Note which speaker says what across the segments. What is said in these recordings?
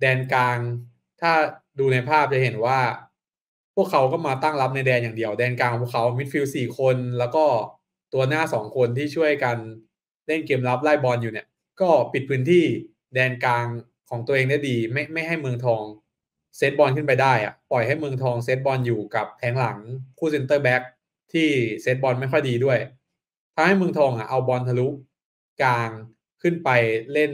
Speaker 1: แดนกลาง ถ้าดูในภาพจะเห็นว่า พวกเขาก็มาตั้งรับในแดนอย่างเดียว แดนกลางพวกเขามิดฟิลด์สี่คน แล้วก็ตัวหน้าสองคนที่ช่วยกันเล่นเกมรับไล่บอลอยู่เนี่ย ก็ปิดพื้นที่แดนกลางของตัวเองได้ดี ไม่ไม่ให้เมืองทองเซตบอลขึ้นไปได้อะปล่อยให้เมืองทองเซตบอลอยู่กับแผงหลังคู่เซนเตอร์แบ็กที่เซตบอลไม่ค่อยดีด้วยทำให้เมืองทองอะเอาบอลทะลุกลางขึ้นไปเล่น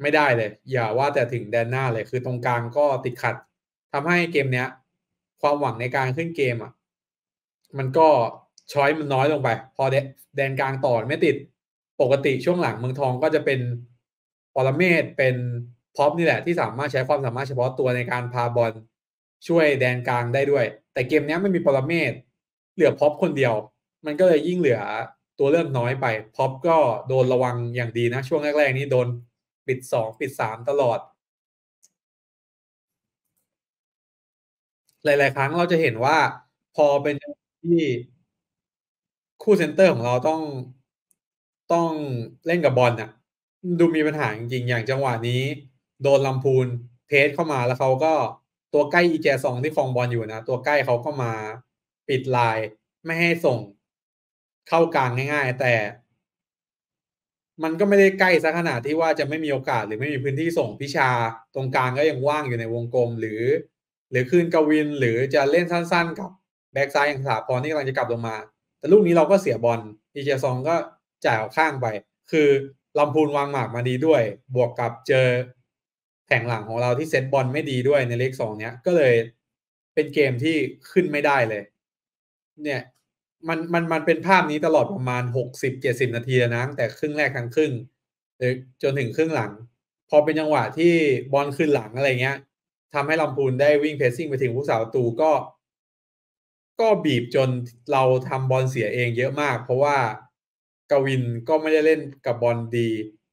Speaker 1: ไม่ได้เลย อย่าว่าแต่ถึงแดนหน้าเลยคือตรงกลางก็ติดขัดทำให้เกมเนี้ย ความหวังในการขึ้นเกมอะมันก็ช้อยมันน้อยลงไป พอแดนกลางต่อไม่ติดปกติช่วงหลังเมืองทองก็จะเป็นปรเมศเป็นพอปนี่แหละ ที่สามารถใช้ความสามารถเฉพาะตัวในการพาบอลช่วยแดนกลางได้ด้วย แต่เกมนี้ไม่มีปรเมศเหลือพอปคนเดียว มันก็เลยยิ่งเหลือตัวเลือกน้อยไปพอปก็โดนระวังอย่างดีนะ ช่วงแรกๆนี้โดน ปิดสองปิดสามตลอด หลาย ๆ ครั้งเราจะเห็นว่าพอเป็นที่คู่เซนเตอร์ของเราต้องต้องเล่นกับบอลน่ะ ดูมีปัญหาจริงๆ อย่างจังหวะนี้ โดนลำพูนเพสเข้ามาแล้วเขาก็ตัวใกล้อีแจซองที่คลองบอลอยู่นะ ตัวใกล้เขาก็มาปิดลายไม่ให้ส่งเข้ากลางง่าย ๆ แต่ มันก็ไม่ได้ใกล้ซะขนาดที่ว่าจะไม่มีโอกาสหรือไม่มีพื้นที่ส่งพิชาตรงกลางก็ยังว่างอยู่ในวงกลมหรือ หรือคืนกวินหรือจะเล่นสั้นๆ กับแบ็กซ้ายอย่างสาพรที่กำลังจะกลับลงมา แต่ลูกนี้เราก็เสียบอลอีเจซองก็จ่ายออกข้างไป คือลำพูนวางหมากมาดีด้วย บวกกับเจอแผงหลังของเราที่เซตบอลไม่ดีด้วยในเลขสองเนี้ยก็เลยเป็นเกมที่ขึ้นไม่ได้เลย เนี่ย มันมันมันเป็นภาพนี้ตลอดประมาณหกสิบเจ็ดสิบนาทีนะตั้งแต่ครึ่งแรกทั้งครึ่งหรือจนถึงครึ่งหลัง พอเป็นจังหวะที่บอลขึ้นหลังอะไรเงี้ยทำให้ลำพูนได้วิ่งเพสซิ่งไปถึงผู้สาวตูก็ ก็บีบจนเราทำบอลเสียเองเยอะมาก เพราะว่ากวินก็ไม่ได้เล่นกับบอลดี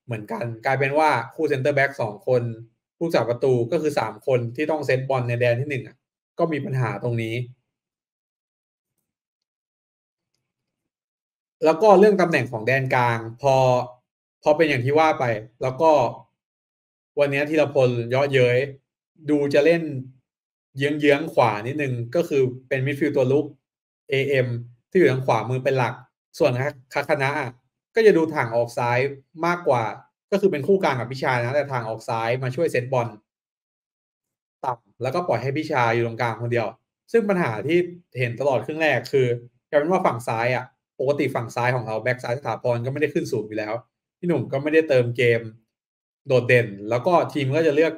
Speaker 1: เหมือนกัน กลายเป็นว่าคู่เซนเตอร์แบ็กสองคนผู้รักษาประตูก็คือสามคนที่ต้องเซตบอลในแดนที่หนึ่งก็มีปัญหาตรงนี้ แล้วก็เรื่องตำแหน่งของแดนกลาง พอพอเป็นอย่างที่ว่าไป แล้วก็วันนี้ธีรพลเยาะเย้ยดูจะเล่นเยื้องๆขวานิดนึง ก็คือเป็นมิดฟิลด์ตัวรุก AM ที่อยู่ทางขวามือเป็นหลัก ส่วนคคนะก็จะดูทางออกซ้ายมากกว่า ก็คือเป็นคู่กลางกับพิชานะ แต่ทางออกซ้ายมาช่วยเซตบอลต่ำแล้วก็ปล่อยให้พิชาอยู่ตรงกลางคนเดียว ซึ่งปัญหาที่เห็นตลอดครึ่งแรกคือกลายเป็นว่าฝั่งซ้ายอะ ปกติฝั่งซ้ายของเราแบ็กซ้ายสถาพรก็ไม่ได้ขึ้นสูงอยู่แล้ว พี่หนุ่มก็ไม่ได้เติมเกมโดดเด่น แล้วก็ทีมก็จะเลือก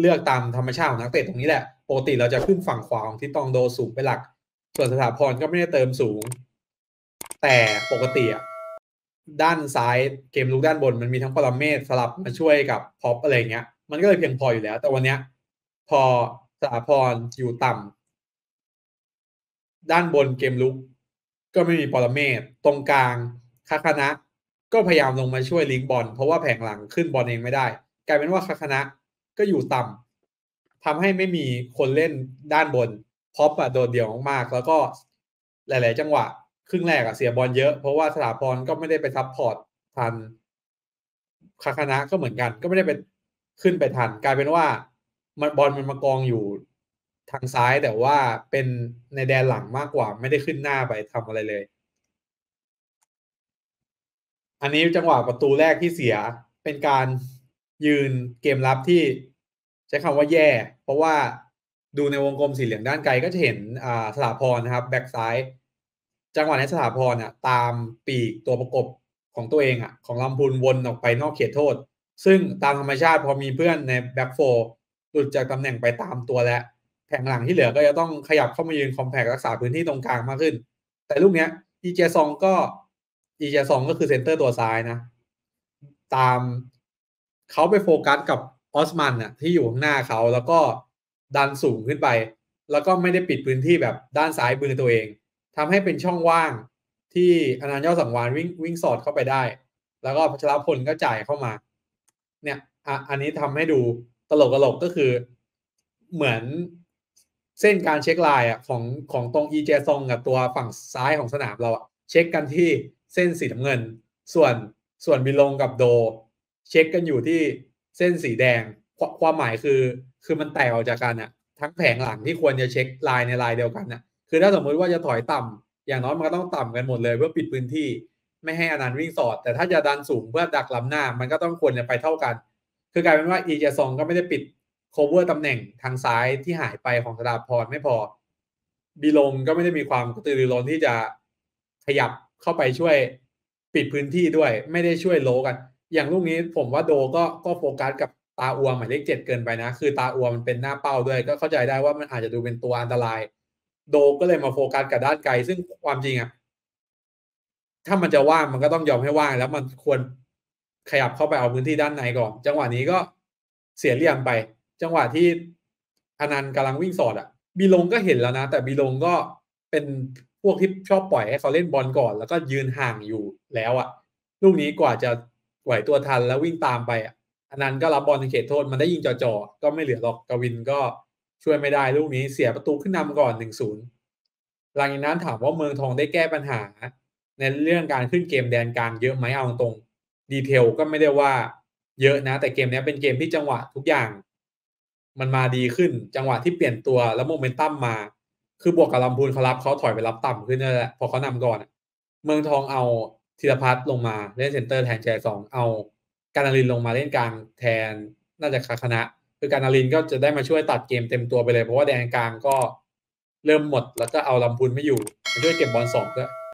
Speaker 1: เลือกตามธรรมชาติของนักเตะตรงนี้แหละปกติเราจะขึ้นฝั่งขวาของที่ตองโดสูงไปหลัก ส่วนสถาพรก็ไม่ได้เติมสูง แต่ปกติอะด้านซ้ายเกมลุกด้านบนมันมีทั้งปรเมศสลับมาช่วยกับพอปอะไรเงี้ย มันก็เลยเพียงพออยู่แล้ว แต่วันเนี้ย พอสถาพรอยู่ต่ำด้านบนเกมลุก ก็ไม่มีปรเมศตรงกลางคาคณะ ก็พยายามลงมาช่วยลิงบอลเพราะว่าแผงหลังขึ้นบอลเองไม่ได้ กลายเป็นว่าคาคณะก็อยู่ต่ำทำให้ไม่มีคนเล่นด้านบนพอปอะโดดเดี่ยวมากๆแล้วก็หลาย ๆ จังหวะ ครึ่งแรกอะเสียบอลเยอะเพราะว่าสถาพรก็ไม่ได้ไปซับพอร์ตทันคาคณะก็เหมือนกัน ก็ไม่ได้ไปขึ้นไปทัน กลายเป็นว่ามันบอลมันมากองอยู่ ทางซ้ายแต่ว่าเป็นในแดนหลังมากกว่า ไม่ได้ขึ้นหน้าไปทำอะไรเลย อันนี้จังหวะประตูแรกที่เสียเป็นการยืนเกมรับที่ใช้คำว่าแย่ เพราะว่าดูในวงกลมสีเหลืองด้านไกลก็จะเห็นอ่าสถาพรนะครับแบ็กซ้าย จังหวะนี้สถาพรอะตามปีกตัวประกบของตัวเองอะของลำพูนวนออกไปนอกเขตโทษ ซึ่งตามธรรมชาติพอมีเพื่อนใน back four หลุดจากตำแหน่งไปตามตัวแล้ว แผงหลังที่เหลือก็จะต้องขยับเข้ามายืน compact รักษาพื้นที่ตรงกลางมากขึ้น แต่ลูกเนี้ยอีเจซองก็อีเจซองก็คือเซนเตอร์ตัวซ้ายนะ ตามเขาไปโฟกัสกับออสมันน่ะที่อยู่ข้างหน้าเขาแล้วก็ดันสูงขึ้นไป แล้วก็ไม่ได้ปิดพื้นที่แบบด้านซ้ายมือตัวเองทำให้เป็นช่องว่างที่อนันต์ยอดสังวาลย์วิ่งวิ่งสอดเข้าไปได้ แล้วก็พัชรพลก็จ่ายเข้ามา เนี่ยอะอันนี้ทำให้ดูตลกตลกก็คือเหมือน เส้นการเช็คลน์อะของของตรงอีเจซองกับตัวฝั่งซ้ายของสนามเราอะเช็คกันที่เส้นสีน้ำเงิน ส่วนส่วนบิลงกับโด เช็คกันอยู่ที่เส้นสีแดงควความหมายคือ คือมันแตกออกจากกันน่ะทั้งแผงหลังที่ควรจะเช็กลายในลายเดียวกันน่ะ คือถ้าสมมุติว่าจะถอยต่ำอย่างน้อยมันก็ต้องต่ำกันหมดเลย เพื่อปิดพื้นที่ไม่ให้อนันต์วิ่งสอด แต่ถ้าจะดันสูงเพื่อดักล้ำหน้า มันก็ต้องควรจะไปเท่ากัน คือกลายเป็นว่าอีเจซองก็ไม่ได้ปิด คัฟเวอร์ตำแหน่งทางซ้ายที่หายไปของสราพรไม่พอ บีลงก็ไม่ได้มีความกระตือรือร้นที่จะขยับเข้าไปช่วยปิดพื้นที่ด้วย ไม่ได้ช่วยโลกัน อย่างลูกนี้ผมว่าโดก็ก็โฟกัสกับตาอัวหมายเลข7เกินไปนะ คือตาอัวมันเป็นหน้าเป้าด้วย ก็เข้าใจได้ว่ามันอาจจะดูเป็นตัวอันตราย โดก็เลยมาโฟกัสกับด้านไกล ซึ่งความจริงอะถ้ามันจะว่างมันก็ต้องยอมให้ว่าง แล้วมันควรขยับเข้าไปเอาพื้นที่ด้านในก่อน จังหวะนี้ก็เสียเหลี่ยมไป จังหวะที่อนันต์กำลังวิ่งสอดอะบีลงก็เห็นแล้วนะ แต่บีลงก็เป็นพวกที่ชอบปล่อยให้เขาเล่นบอลก่อน แล้วก็ยืนห่างอยู่แล้วอะลูกนี้กว่าจะไหวตัวทันแล้ววิ่งตามไปอะอนันต์ก็รับบอลในเขตโทษมันได้ยิงจ่อๆก็ไม่เหลือหรอกกวินก็ช่วยไม่ได้ลูกนี้เสียประตูขึ้นนำก่อน1-0หลังจากนั้นถามว่าเมืองทองได้แก้ปัญหา ในเรื่องการขึ้นเกมแดนกลางเยอะไหมเอาตรงๆ detail ก็ไม่ได้ว่าเยอะนะ แต่เกมนี้เป็นเกมที่จังหวะทุกอย่าง มันมาดีขึ้น จังหวะที่เปลี่ยนตัวแล้วโมเมนตัมมา คือบวกกับลำพูนเขารับเขาถอยไปรับต่ำขึ้นนั่นแหละพอเขานำก่อนเมืองทองเอาธีรพัฒน์ลงมาเล่นเซนเตอร์แทนแจซองเอากานารินลงมาเล่นกลางแทนน่าจะคาคานะคือกานารินก็จะได้มาช่วยตัดเกมเต็มตัวไปเลยเพราะว่าแดนกลางก็เริ่มหมดแล้วก็เอาลำพูนไม่อยู่มาช่วยเก็บบอล2ด้วย